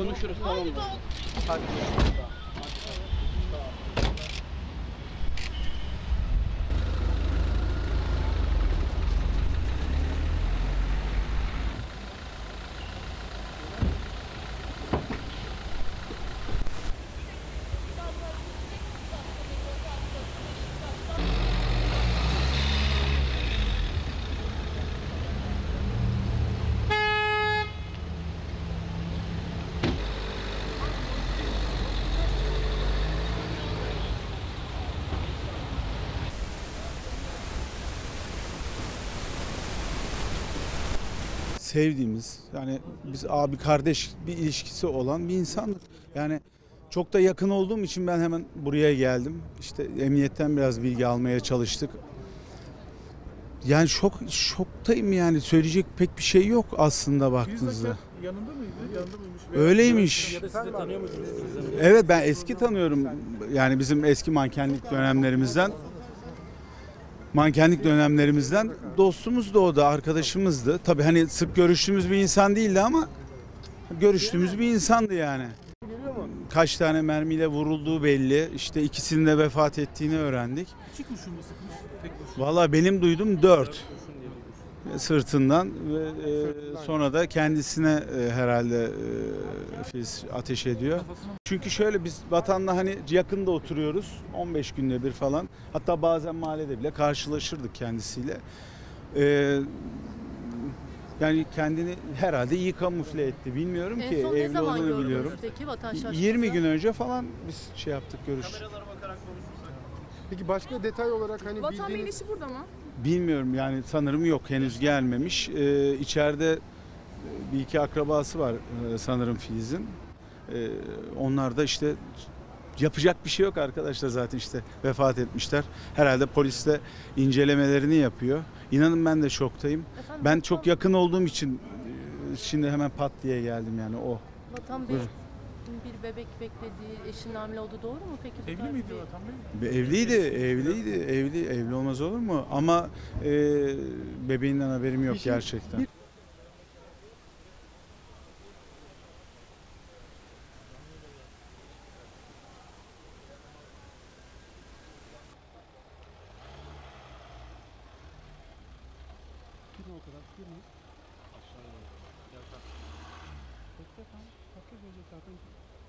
Konuşuruz tamam mı? Hadi. Sevdiğimiz yani biz abi kardeş bir ilişkisi olan bir insandık. Yani çok da yakın olduğum için ben hemen buraya geldim. İşte emniyetten biraz bilgi almaya çalıştık. Yani şok şoktayım yani söyleyecek pek bir şey yok aslında baktığınızda. yanında mıydı? Yanında mıymış? Öyleymiş. Ya da siz de tanıyor musunuz? Evet ben eski tanıyorum. Yani bizim eski mankenlik dönemlerimizden. Mankenlik dönemlerimizden dostumuz da o da arkadaşımızdı. Tabii hani sık görüştüğümüz bir insan değildi ama görüştüğümüz bir insandı yani. Kaç tane mermiyle vurulduğu belli. İşte ikisinin de vefat ettiğini öğrendik. Valla benim duydum dört sırtından ve e, sonra da kendisine e, herhalde e, Filiz ateş ediyor. Çünkü şöyle biz vatanla hani yakında oturuyoruz 15 günde bir falan hatta bazen mahallede bile karşılaşırdık kendisiyle. Ee, yani kendini herhalde iyi kamufle etti bilmiyorum En ki son ne evli zaman olduğunu gördünüz biliyorum. peki vatandaşlar? 20 gün önce falan biz şey yaptık görüş. Peki başka detay olarak hani Vatan bildiğiniz... Meyleşi burada mı? Bilmiyorum yani sanırım yok henüz gelmemiş. Ee, içeride bir iki akrabası var e, sanırım Filiz'in. Ee, onlar da işte yapacak bir şey yok arkadaşlar zaten işte vefat etmişler. Herhalde polis de incelemelerini yapıyor. İnanın ben de şoktayım. Efendim, Ben çok yakın olduğum için e, şimdi hemen pat diye geldim yani o. Vatan Bey Buyurun. Bir bebek beklediği, eşinin hamile olduğu doğru mu peki? bu evli tarz miydi bir- Vatan Bey? Bir Evliydi, evliydi, evli, evli olmaz olur mu? Ama e, bebeğinden haberim yok Bir şey- gerçekten.